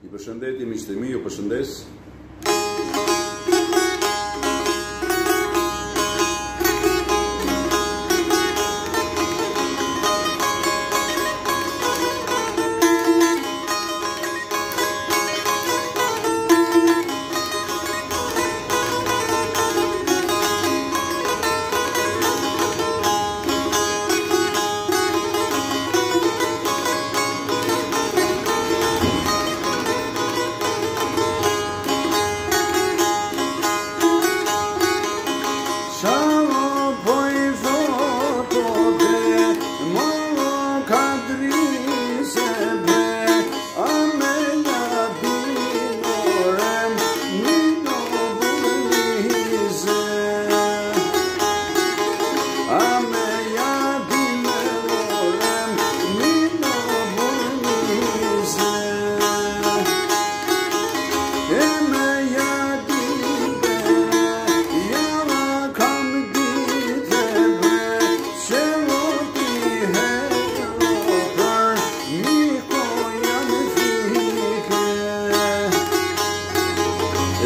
I përshëndetje miqtë mi, ju përshëndes.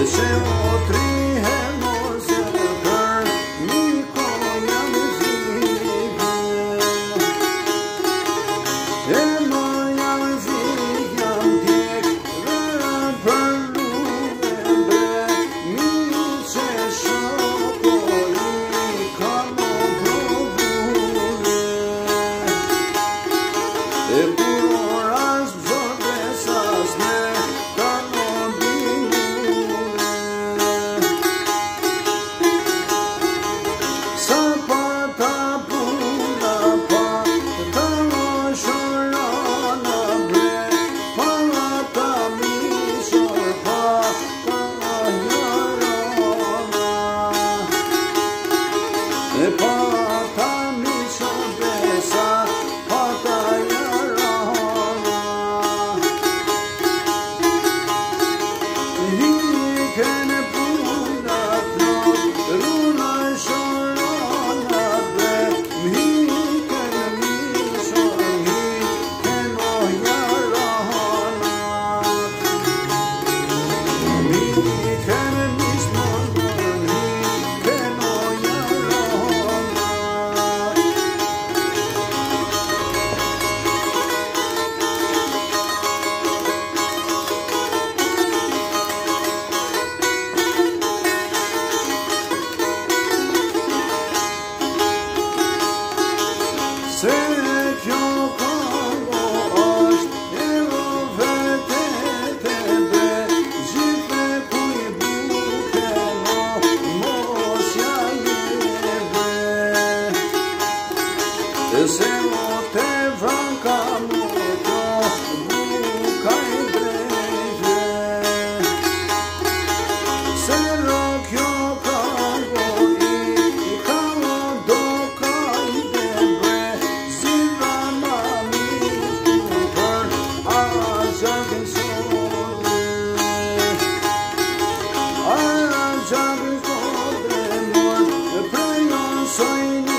Nećemo tri. Soy